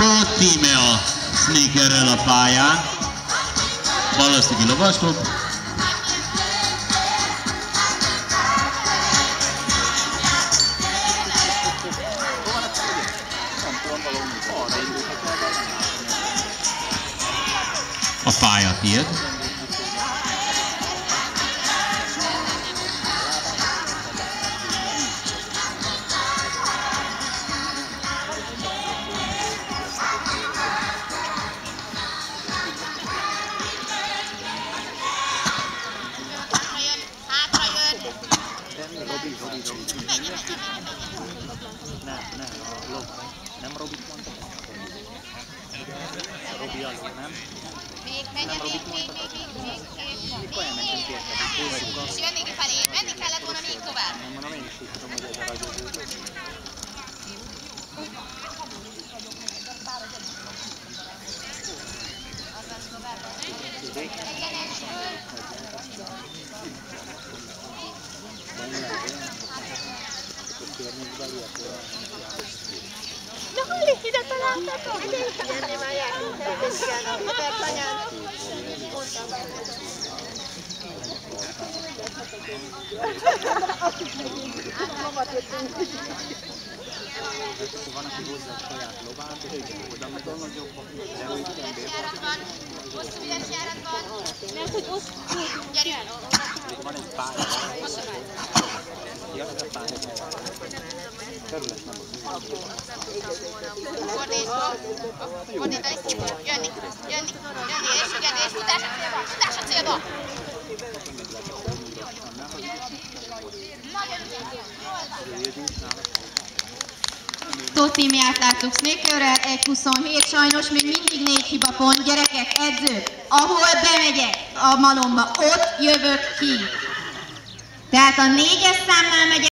Tóth Tímea sneakerrel a pályán. Balasztiki lovasklub. A pálya tiéd. Menj, menj, menj. Nem, nem, a. Nem Robit mondta? Robi az, nem? Még, még, még, még, még, még, és Mikor elmentünk még. érted? Húzzuk És azt. jönni kifelé, menni kellett volna még tovább. Nem mondom, én is így tudom, hogy Naku, likidat na lang ito. Hindi na yan. Pepa niyan. Jadi, Terület nem az. Fordítva. Fordítva, és jönni, jönni, jönni, és jönni, és futás a célba, futás a célba. Nagyon ügyes. Jól van. Tóth Tímiát láttuk Snakerrel, 1.27, sajnos még mindig négy hiba pont. Gyerekek, edzők, ahol bemegyek a malomba, ott jövök ki. Tehát a négyes számnál megyek,